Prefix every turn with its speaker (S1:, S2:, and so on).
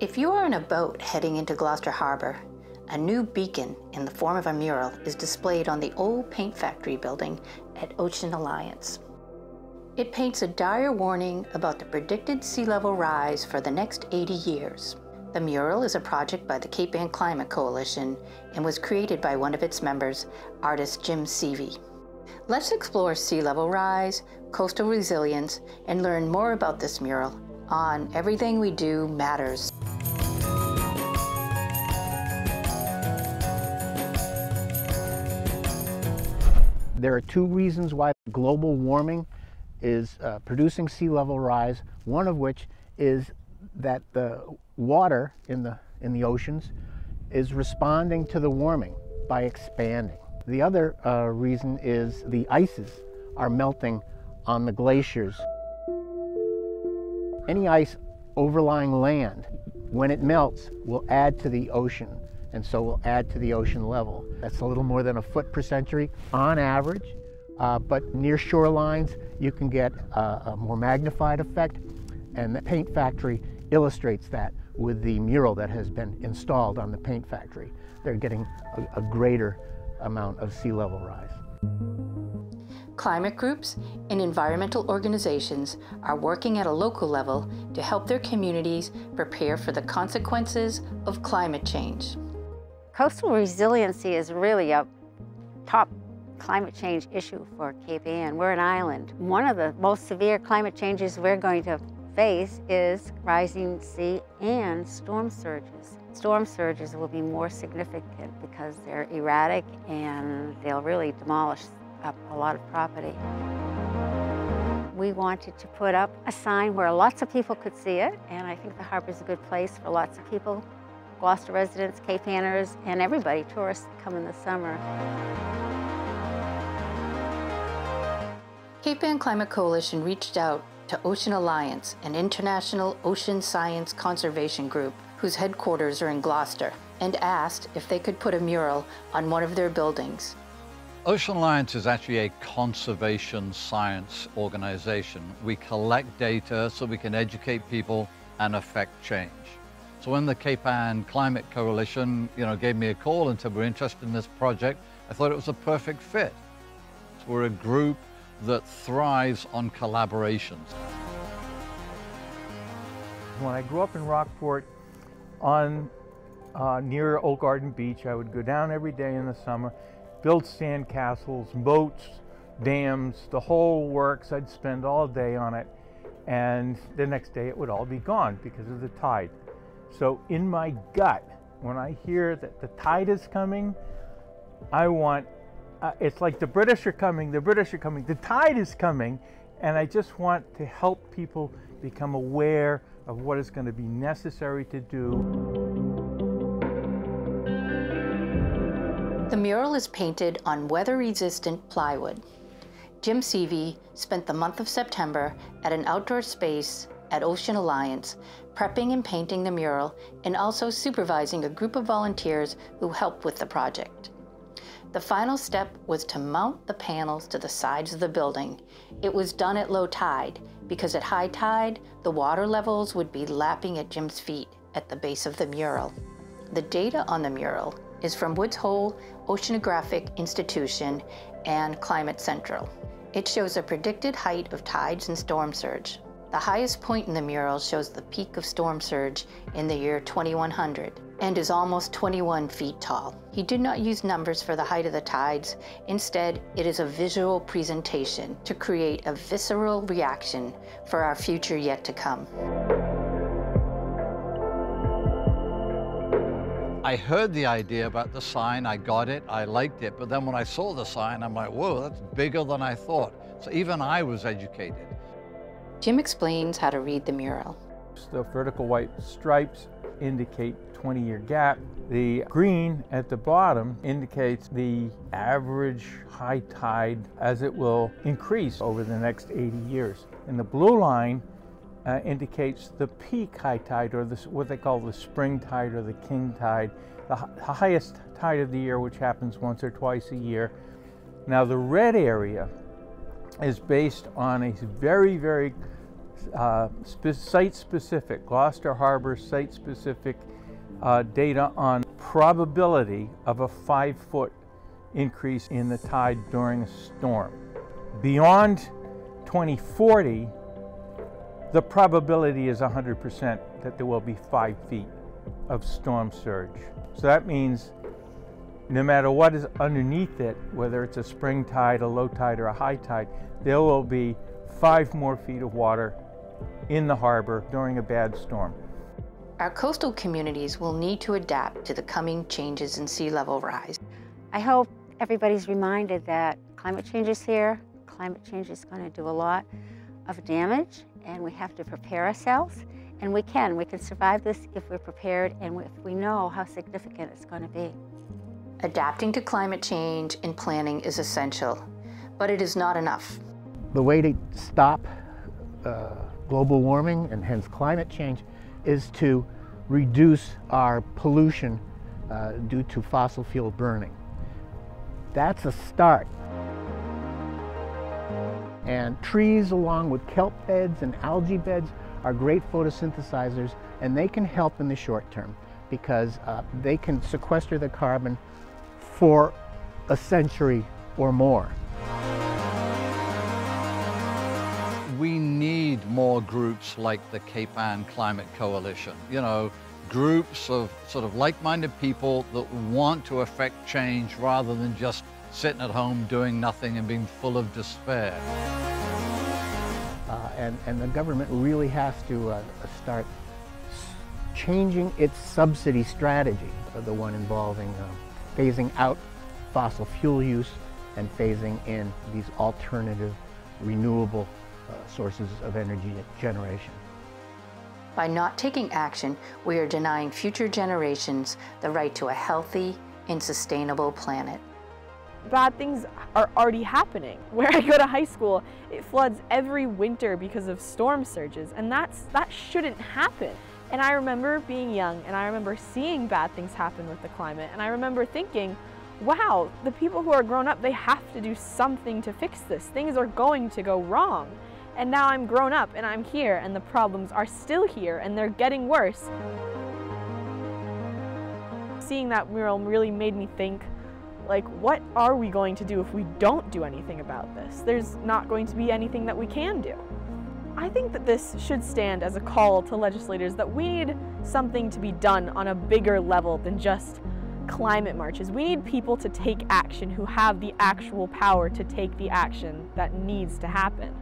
S1: If you are in a boat heading into Gloucester Harbor, a new beacon in the form of a mural is displayed on the old paint factory building at Ocean Alliance. It paints a dire warning about the predicted sea level rise for the next 80 years. The mural is a project by the Cape Ann Climate Coalition and was created by one of its members, artist Jim Seavey. Let's explore sea level rise, coastal resilience, and learn more about this mural on Everything We Do Matters.
S2: There are two reasons why global warming is uh, producing sea level rise, one of which is that the water in the, in the oceans is responding to the warming by expanding. The other uh, reason is the ices are melting on the glaciers. Any ice overlying land, when it melts, will add to the ocean and so will add to the ocean level. That's a little more than a foot per century on average, uh, but near shorelines you can get a, a more magnified effect and the paint factory illustrates that with the mural that has been installed on the paint factory. They're getting a, a greater amount of sea level rise.
S1: Climate groups and environmental organizations are working at a local level to help their communities prepare for the consequences of climate change.
S3: Coastal resiliency is really a top climate change issue for Cape Ann. We're an island. One of the most severe climate changes we're going to face is rising sea and storm surges. Storm surges will be more significant because they're erratic and they'll really demolish up a lot of property. We wanted to put up a sign where lots of people could see it, and I think the harbor is a good place for lots of people, Gloucester residents, Cape Anners, and everybody, tourists come in the summer.
S1: Cape Ann Climate Coalition reached out to Ocean Alliance, an international ocean science conservation group whose headquarters are in Gloucester, and asked if they could put a mural on one of their buildings.
S4: Ocean Alliance is actually a conservation science organization. We collect data so we can educate people and affect change. So when the Cape Ann Climate Coalition you know, gave me a call and said we're interested in this project, I thought it was a perfect fit. So we're a group that thrives on collaborations.
S5: When I grew up in Rockport on uh, near Old Garden Beach, I would go down every day in the summer, build sand castles, boats, dams, the whole works. I'd spend all day on it. And the next day it would all be gone because of the tide. So in my gut, when I hear that the tide is coming, I want uh, it's like the British are coming, the British are coming, the tide is coming, and I just want to help people become aware of what is going to be necessary to do.
S1: Mural is painted on weather-resistant plywood. Jim Seavey spent the month of September at an outdoor space at Ocean Alliance, prepping and painting the mural and also supervising a group of volunteers who helped with the project. The final step was to mount the panels to the sides of the building. It was done at low tide because at high tide, the water levels would be lapping at Jim's feet at the base of the mural. The data on the mural is from Woods Hole Oceanographic Institution and Climate Central. It shows a predicted height of tides and storm surge. The highest point in the mural shows the peak of storm surge in the year 2100 and is almost 21 feet tall. He did not use numbers for the height of the tides. Instead, it is a visual presentation to create a visceral reaction for our future yet to come.
S4: I heard the idea about the sign, I got it, I liked it, but then when I saw the sign, I'm like, whoa, that's bigger than I thought. So even I was educated.
S1: Jim explains how to read the mural.
S5: The vertical white stripes indicate 20 year gap. The green at the bottom indicates the average high tide as it will increase over the next 80 years. And the blue line uh, indicates the peak high tide or this, what they call the spring tide or the king tide, the highest tide of the year which happens once or twice a year. Now the red area is based on a very, very uh, spe site-specific, Gloucester Harbor site-specific uh, data on probability of a five-foot increase in the tide during a storm. Beyond 2040, the probability is 100% that there will be five feet of storm surge. So that means no matter what is underneath it, whether it's a spring tide, a low tide, or a high tide, there will be five more feet of water in the harbor during a bad storm.
S1: Our coastal communities will need to adapt to the coming changes in sea level rise.
S3: I hope everybody's reminded that climate change is here, climate change is going to do a lot of damage, and we have to prepare ourselves. And we can. We can survive this if we're prepared and if we know how significant it's going to be.
S1: Adapting to climate change and planning is essential, but it is not enough.
S2: The way to stop uh, global warming and hence climate change is to reduce our pollution uh, due to fossil fuel burning. That's a start. And trees along with kelp beds and algae beds are great photosynthesizers and they can help in the short term because uh, they can sequester the carbon for a century or more.
S4: We need more groups like the Cape Ann Climate Coalition. You know, groups of sort of like-minded people that want to affect change rather than just sitting at home doing nothing and being full of despair.
S2: Uh, and, and the government really has to uh, start changing its subsidy strategy, uh, the one involving uh, phasing out fossil fuel use and phasing in these alternative renewable uh, sources of energy generation.
S1: By not taking action, we are denying future generations the right to a healthy and sustainable planet.
S6: Bad things are already happening. Where I go to high school, it floods every winter because of storm surges, and that's that shouldn't happen. And I remember being young and I remember seeing bad things happen with the climate. And I remember thinking, wow, the people who are grown up, they have to do something to fix this. Things are going to go wrong. And now I'm grown up and I'm here and the problems are still here and they're getting worse. Seeing that mural really made me think, like, what are we going to do if we don't do anything about this? There's not going to be anything that we can do. I think that this should stand as a call to legislators that we need something to be done on a bigger level than just climate marches. We need people to take action who have the actual power to take the action that needs to happen.